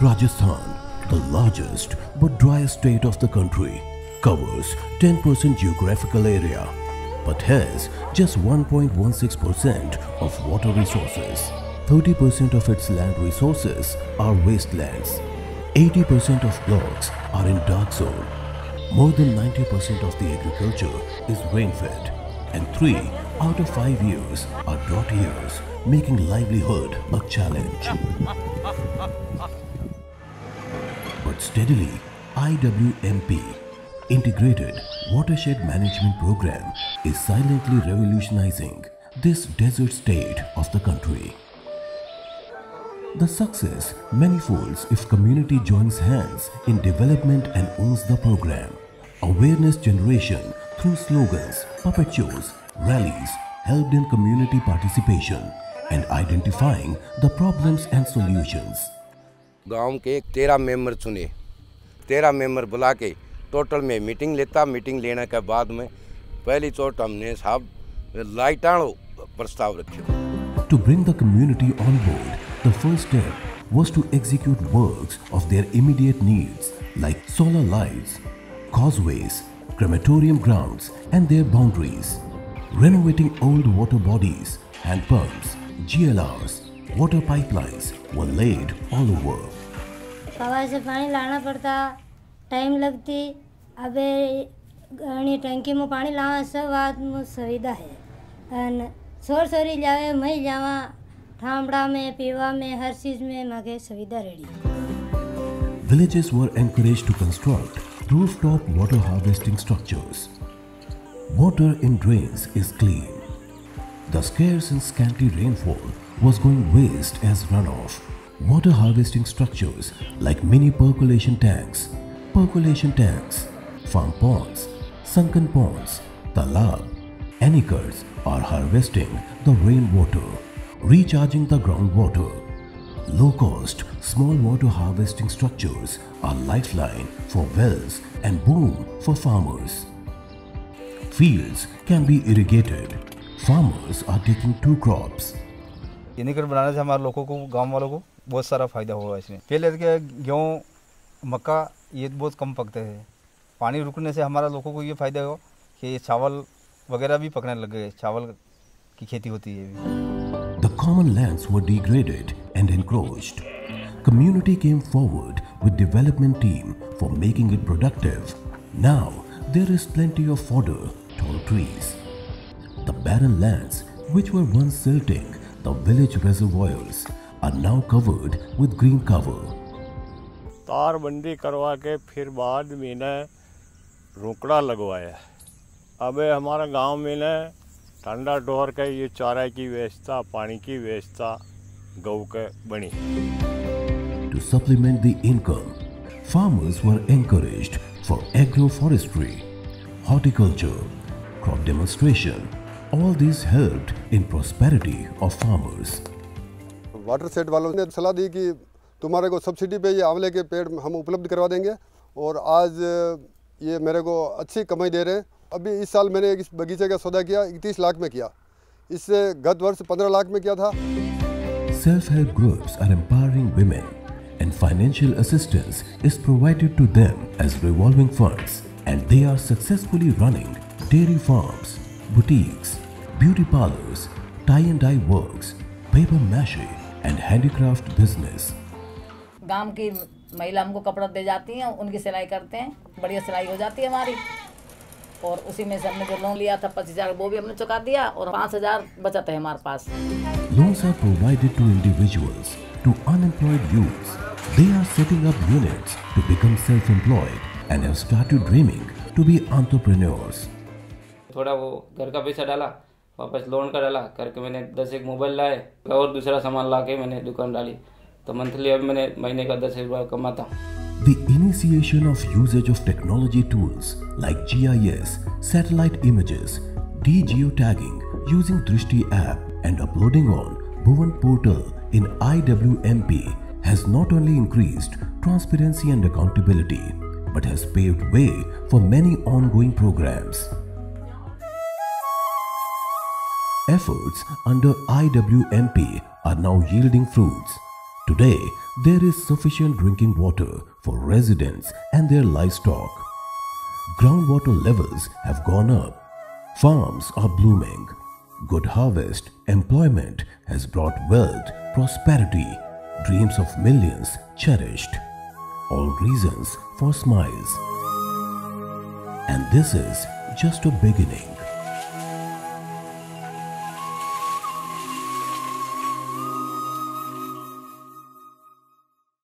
Rajasthan, the largest but driest state of the country, covers 10% geographical area but has just 1.16% of water resources. 30% of its land resources are wastelands. 80% of blocks are in dark zone. More than 90% of the agriculture is rain-fed and 3 out of 5 years are drought years, making livelihood a challenge. But steadily, IWMP, Integrated Watershed Management Program, is silently revolutionizing this desert state of the country. The success manifolds if community joins hands in development and owns the program. Awareness generation through slogans, puppet shows, rallies helped in community participation and identifying the problems and solutions. गांव के तेरह member चुने तेरह member बुला के total में meeting लेता meeting लेने के बाद में पहली चोट हमने साहब लाइटाणो प्रस्ताव रखे To bring the community on board, the first step was to execute works of their immediate needs like solar lights, causeways, crematorium grounds and their boundaries, renovating old water bodies, hand pumps, GLRs, water pipelines were laid all over. कवा से पानी लाना पड़ता time लगती अबे घणी टंकी में पानी लावा सब बात में सुविधा है अन सोर सोरी जावे मई जावा ठामड़ा में पीवा में हर चीज़ में मगे सुविधा ready Villages were encouraged to construct rooftop water harvesting structures. Water in drains is clean. The scarce and scanty rainfall was going waste as runoff. Water harvesting structures like mini percolation tanks, percolation tanks, farm ponds, sunken ponds, talab, anicuts are harvesting the rainwater, recharging the groundwater. Low cost, small water harvesting structures are lifeline for wells and boom for farmers. Fields can be irrigated. Farmers are taking two crops. यूनिकर बनाने से हमारे लोगों को गाँव वालों को बहुत सारा फ़ायदा होगा इसमें पहले के गेहूँ मक्का ये बहुत कम पकते हैं पानी रुकने से हमारा लोगों को ये फ़ायदा हो कि चावल वगैरह भी पकने लग गए चावल की खेती होती है The common lands were degraded and encroached. Community came forward with development team for making it productive. Now there is plenty of fodder, tall trees. The barren lands which were once silting the village reservoirs are now covered with green cover. तारबंदी करवा के फिर बाद में ने रोकड़ा लगवाया अब हमारा गांव में ने ठंडा डोर के ये चारा की व्यवस्था पानी की व्यवस्था गऊ के बनी To supplement the income, farmers were encouraged for agroforestry, horticulture, crop demonstration. All these helped in prosperity of farmers. Water set वालों ने सलाह दी कि तुम्हारे को सब्सिडी पे ये आंवले के पेड़ हम उपलब्ध करवा देंगे और आज ये मेरे को अच्छी कमाई दे रहे हैं अभी इस साल मैंने इस बगीचे का सौदा किया इकतीस लाख में किया इससे गत वर्ष पंद्रह लाख में किया था Self-help groups are empowering women and financial assistance is provided to them as revolving funds and they are successfully running dairy farms, boutiques, beauty parlors, tie and dye works, paper mache and handicraft business. गांव की महिला हमको कपड़ा दे जाती हैं उनकी सिलाई करते हैं बढ़िया सिलाई हो जाती है हमारी और उसी में से हमने जो लोन लिया था पच्चीस हज़ार वो भी हमने चुका दिया और पाँच हज़ार बचत है हमारे पास Loans are provided to individuals, to unemployed youths. They are setting up units to become self-employed and have started dreaming to be entrepreneurs. थोड़ा वो घर का पैसा डाला वापस लोन का डाला करके मैंने दस एक मोबाइल लाए और दूसरा सामान ला के मैंने दुकान डाली तो मंथली अब मैंने महीने का दस रुपया कमाता हूँ The initiation of usage of technology tools like GIS, satellite images, de-geotagging using Drishti app and uploading on Bhuvan portal in IWMP has not only increased transparency and accountability but has paved way for many ongoing programs. Efforts under IWMP are now yielding fruits. Today, There is sufficient drinking water for residents and their livestock. Groundwater levels have gone up. Farms are blooming. Good harvest, employment has brought wealth, prosperity, dreams of millions cherished. All reasons for smiles. And this is just a beginning.